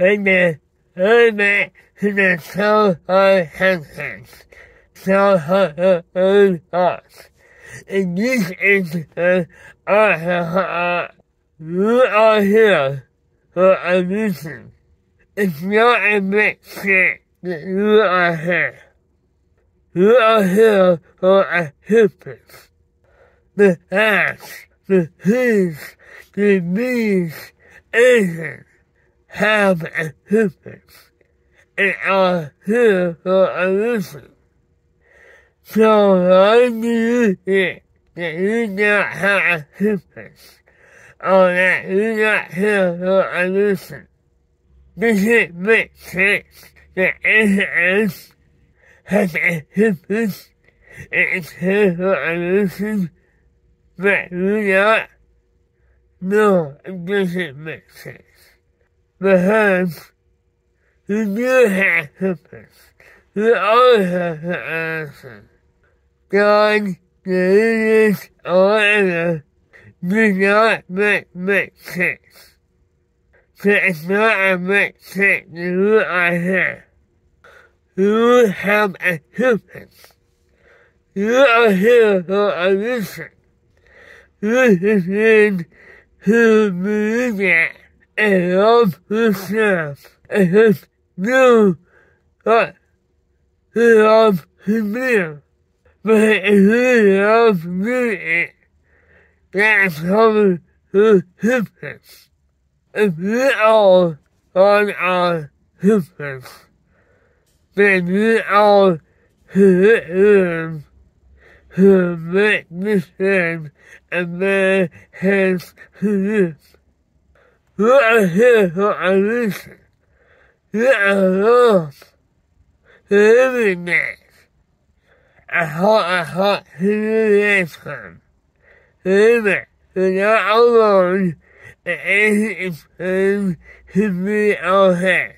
Amen. Amen. To show our hands. Show her uh, own hearts. In this instance, uh, I have, you are here for a reason. It's not a mistake that you are here. You are here for a purpose. The acts, the things, the means, anything have a purpose and are here for a reason. So why do you think that you don't have a purpose or oh, that you're not here for a reason? Does it make sense that anything has a purpose and is here for a reason, but you not? No, it doesn't make sense. Because you do have purpose. You all have an answer. God, Jesus, or whatever, do not make, make sense. It's not a make sense you are here. You have a purpose. You are here for a reason. Is in who believe that and love yourself and just do what you love to do. But if you love doing it, that's coming to purpose. If we all on our purpose, then we all should to make this land a man to live. You are here for a reason. You are lost. Living that. I hope I hope to you next time. Remember, you're not alone, and anything is to be okay.